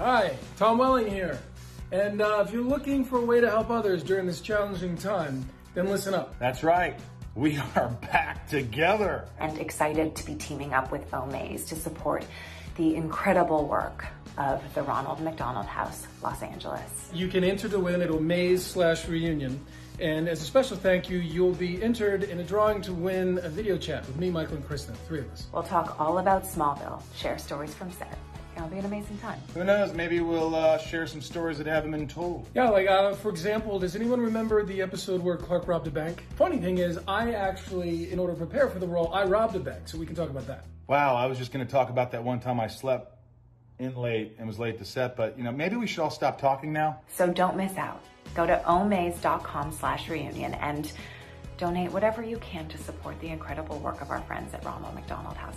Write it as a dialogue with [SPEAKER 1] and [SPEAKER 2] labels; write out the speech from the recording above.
[SPEAKER 1] Hi, Tom Welling here. And uh, if you're looking for a way to help others during this challenging time, then listen up.
[SPEAKER 2] That's right. We are back together.
[SPEAKER 3] And excited to be teaming up with Omaze to support the incredible work of the Ronald McDonald House, Los Angeles.
[SPEAKER 1] You can enter to win at Omaze slash reunion. And as a special thank you, you'll be entered in a drawing to win a video chat with me, Michael, and Kristen, three of us.
[SPEAKER 3] We'll talk all about Smallville, share stories from set. It'll be an amazing time.
[SPEAKER 2] Who knows? Maybe we'll uh, share some stories that haven't been told.
[SPEAKER 1] Yeah, like uh, for example, does anyone remember the episode where Clark robbed a bank? Funny thing is, I actually, in order to prepare for the role, I robbed a bank, so we can talk about that.
[SPEAKER 2] Wow, I was just going to talk about that one time I slept in late and was late to set, but you know, maybe we should all stop talking now.
[SPEAKER 3] So don't miss out. Go to omaze.com slash reunion and donate whatever you can to support the incredible work of our friends at Ronald McDonald House.